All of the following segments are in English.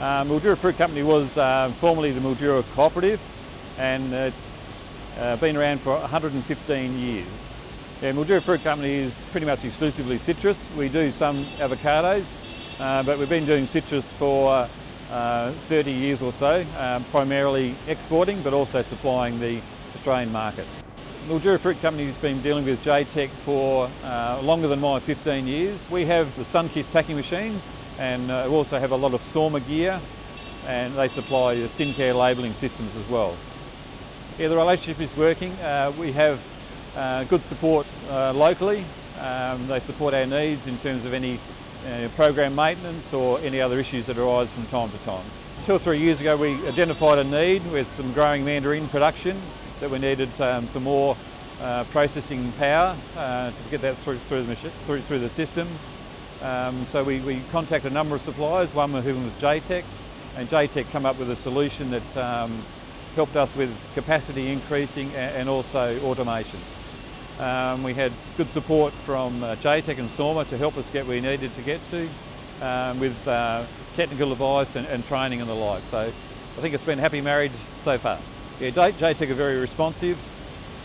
Uh, Mildura Fruit Company was uh, formerly the Mildura Cooperative and it's uh, been around for 115 years. Yeah, Mildura Fruit Company is pretty much exclusively citrus. We do some avocados, uh, but we've been doing citrus for uh, 30 years or so, um, primarily exporting but also supplying the Australian market. Mildura Fruit Company has been dealing with J-Tech for uh, longer than my 15 years. We have the Sunkist packing machines and uh, we also have a lot of Sorma gear and they supply the Sinclair labelling systems as well. Yeah, the relationship is working. Uh, we have uh, good support uh, locally. Um, they support our needs in terms of any uh, program maintenance or any other issues that arise from time to time. Two or three years ago we identified a need with some growing mandarin production that we needed um, some more uh, processing power uh, to get that through, through, the, through, through the system. Um, so we, we contacted a number of suppliers, one of whom was J-Tech, and J-Tech come up with a solution that um, helped us with capacity increasing and, also automation. Um, we had good support from uh, J-Tech and Sorma to help us get where we needed to get to um, with uh, technical advice and, and, training and the like. So I think it's been a happy marriage so far. Yeah, J-Tech are very responsive.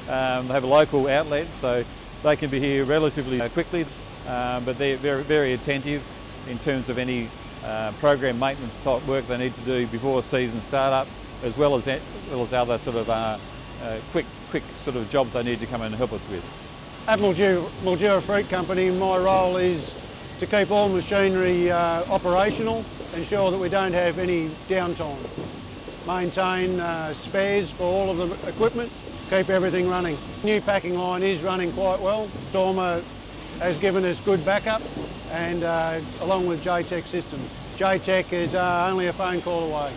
Um, they have a local outlet so they can be here relatively quickly um, but they're very, very attentive in terms of any uh, program maintenance type work they need to do before season start up as well as, as, well as other sort of uh, uh, quick, quick sort of jobs they need to come and help us with. At Mildura, Mildura Fruit Company, my role is to keep all machinery uh, operational, ensure that we don't have any downtime, maintain uh, spares for all of the equipment, keep everything running. New packing line is running quite well. Sorma has given us good backup and uh, along with J-Tech systems. J-Tech is uh, only a phone call away.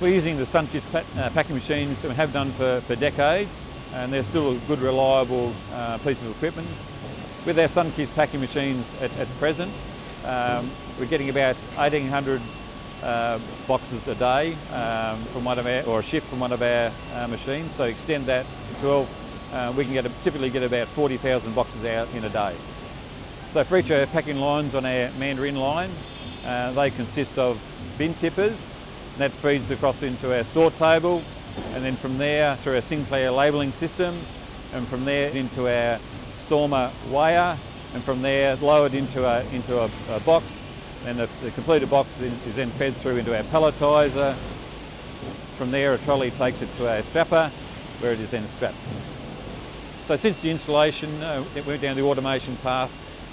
We're using the Sunkist uh, packing machines and have done for, for decades and they're still a good reliable uh, piece of equipment. With our Sunkist packing machines at, at present, um, we're getting about 1800 uh, boxes a day um, from one of our, or a shift from one of our uh, machines. So extend that to 12, uh, we can get a, typically get about 40,000 boxes out in a day. So for each of our packing lines on our Mandarin line, uh, they consist of bin tippers, that feeds across into our sort table and then from there through our Sinclair labelling system and from there into our Sorma weigher and from there lowered into a, into a, a box and the, the, completed box is then fed through into our palletiser. From there a trolley takes it to our strapper where it is then strapped. So since the installation uh, it went down the automation path.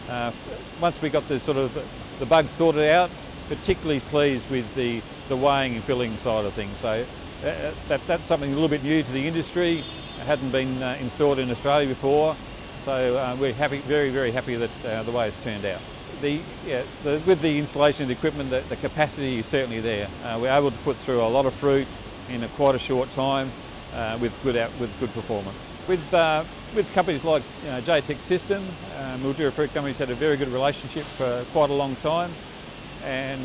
Uh, once we got the sort of the bugs sorted out, particularly pleased with the the weighing and filling side of things. So uh, uh, that, that's something a little bit new to the industry. It hadn't been uh, installed in Australia before. So uh, we're happy, very, very happy that the way it's turned out. The, yeah, the, with the installation of the equipment, the, the capacity is certainly there. Uh, we're able to put through a lot of fruit in a quite a short time with, good out, with good performance. With, with companies like you know, J-Tech System, uh, Mildura Fruit Company's had a very good relationship for quite a long time and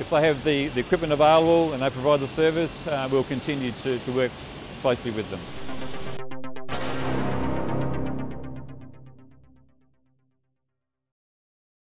if they have the, the equipment available and they provide the service, uh, we'll continue to, to work closely with them.